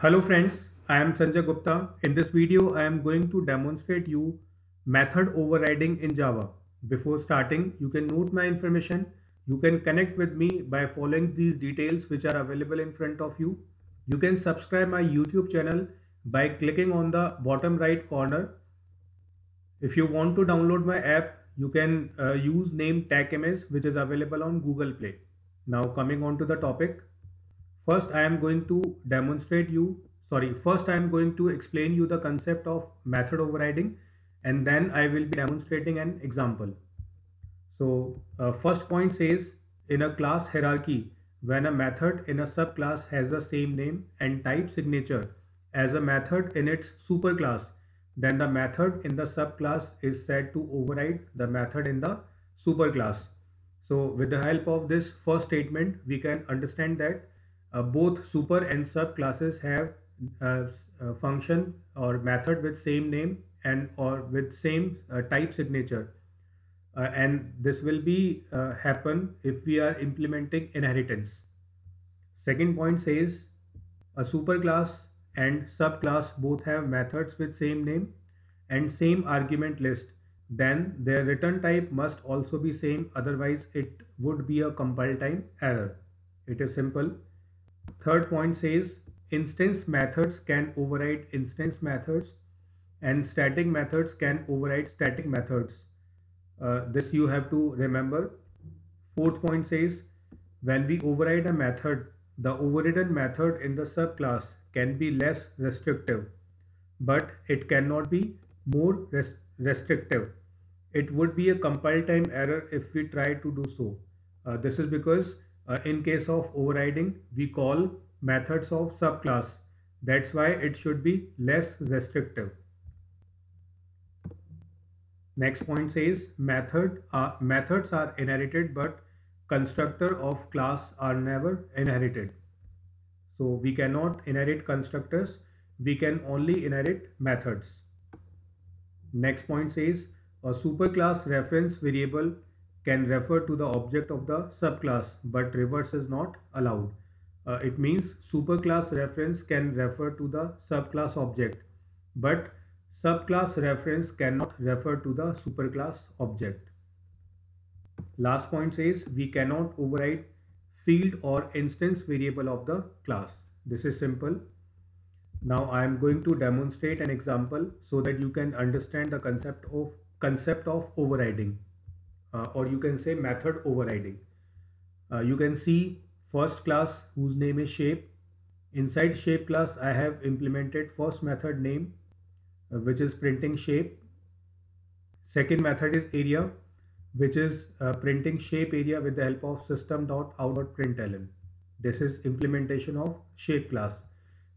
Hello friends, I am Sanjay Gupta. In this video, I am going to demonstrate you method overriding in Java. Before starting, you can note my information. You can connect with me by following these details which are available in front of you. You can subscribe my YouTube channel by clicking on the bottom right corner. If you want to download my app, you can uh, use name TechMS which is available on Google Play. Now coming on to the topic. First, I am going to demonstrate you, sorry, first I am going to explain you the concept of method overriding and then I will be demonstrating an example. So uh, first point says in a class hierarchy, when a method in a subclass has the same name and type signature as a method in its superclass, then the method in the subclass is said to override the method in the superclass. So with the help of this first statement, we can understand that both super and subclasses have uh, function or method with same name and or with same uh, type signature. Uh, and this will be uh, happen if we are implementing inheritance. Second point says a superclass and subclass both have methods with same name and same argument list. Then their return type must also be same otherwise it would be a compile time error. It is simple Third point says instance methods can override instance methods and static methods can override static methods. Uh, this you have to remember. Fourth point says when we override a method, the overridden method in the subclass can be less restrictive, but it cannot be more res restrictive. It would be a compile time error if we try to do so. Uh, this is because uh, in case of overriding, we call methods of subclass. That's why it should be less restrictive. Next point says method uh, methods are inherited but constructor of class are never inherited. So we cannot inherit constructors. We can only inherit methods. Next point says a superclass reference variable can refer to the object of the subclass but reverse is not allowed. Uh, it means superclass reference can refer to the subclass object but subclass reference cannot refer to the superclass object. Last point says we cannot override field or instance variable of the class. This is simple. Now I am going to demonstrate an example so that you can understand the concept of concept of overriding or you can say method overriding. Uh, you can see first class whose name is shape. Inside shape class I have implemented first method name uh, which is printing shape. Second method is area which is uh, printing shape area with the help of system.out.println. This is implementation of shape class.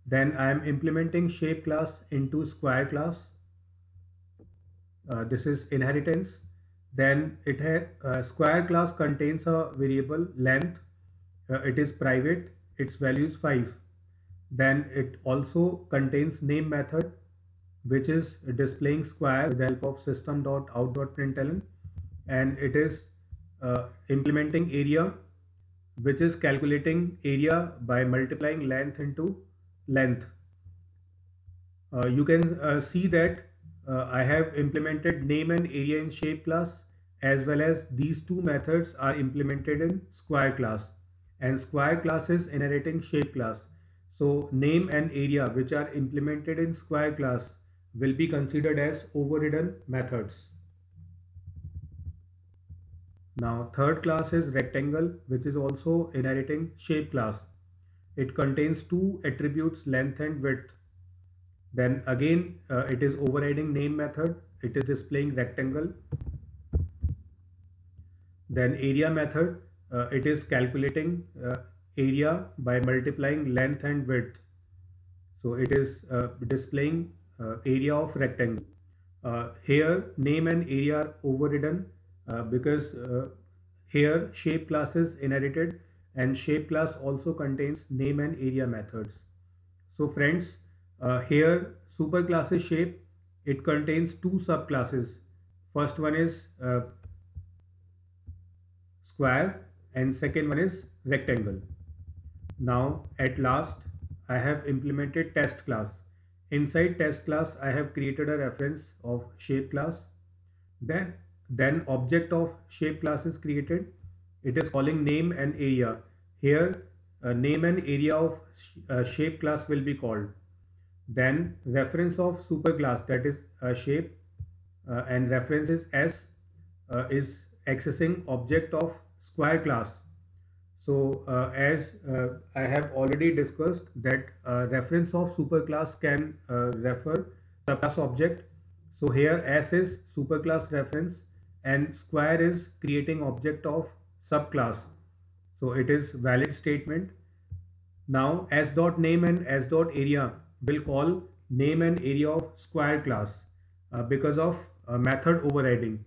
Then I am implementing shape class into square class. Uh, this is inheritance then it has uh, square class contains a variable length uh, it is private its value is 5 then it also contains name method which is displaying square with the help of system.out.println and it is uh, implementing area which is calculating area by multiplying length into length. Uh, you can uh, see that uh, I have implemented name and area in shape class as well as these two methods are implemented in square class and square class is inheriting shape class. So name and area which are implemented in square class will be considered as overridden methods. Now third class is rectangle which is also inheriting shape class. It contains two attributes length and width. Then again uh, it is overriding name method. It is displaying rectangle then area method, uh, it is calculating uh, area by multiplying length and width. So it is uh, displaying uh, area of rectangle. Here name and area are overridden because here shape class is inherited and shape class also contains name and area methods. So friends, here superclass is shape. It contains two subclasses. First one is square and second one is rectangle. Now at last I have implemented test class. Inside test class, I have created a reference of shape class. Then, then object of shape class is created. It is calling name and area. Here, uh, name and area of sh uh, shape class will be called. Then reference of super class that is a shape uh, and reference is S uh, is accessing object of square class so uh, as uh, I have already discussed that uh, reference of superclass can uh, refer subclass object. So here S is superclass reference and square is creating object of subclass. So it is valid statement. Now S dot name and S dot area will call name and area of square class uh, because of uh, method overriding.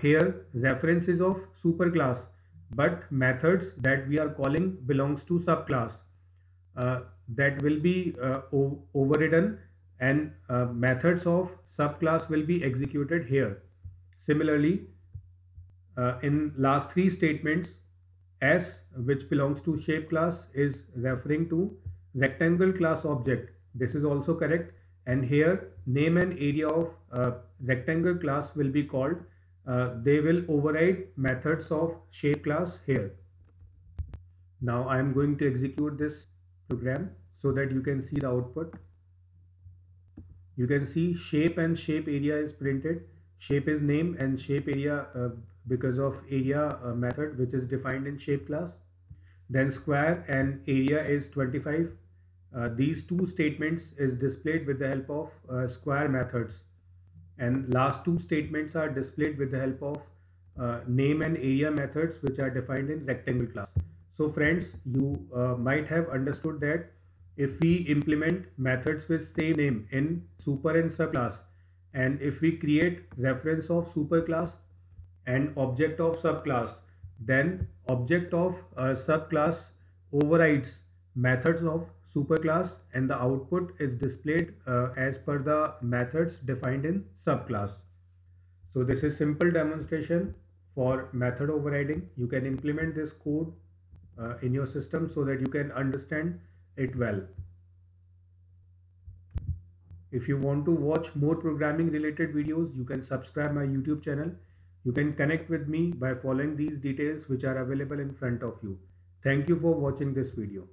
here reference is of superclass but methods that we are calling belongs to subclass uh, that will be uh, overridden and uh, methods of subclass will be executed here. Similarly, uh, in last three statements, S which belongs to shape class is referring to rectangle class object. This is also correct and here name and area of uh, rectangle class will be called uh, they will override methods of shape class here. Now I am going to execute this program so that you can see the output. You can see shape and shape area is printed. Shape is name and shape area uh, because of area uh, method which is defined in shape class. Then square and area is 25. Uh, these two statements is displayed with the help of uh, square methods and last two statements are displayed with the help of uh, name and area methods which are defined in rectangle class. So friends, you uh, might have understood that if we implement methods with same name in super and subclass and if we create reference of superclass and object of subclass then object of uh, subclass overrides methods of superclass and the output is displayed uh, as per the methods defined in subclass. So this is simple demonstration for method overriding. You can implement this code uh, in your system so that you can understand it well. If you want to watch more programming related videos, you can subscribe my YouTube channel. You can connect with me by following these details which are available in front of you. Thank you for watching this video.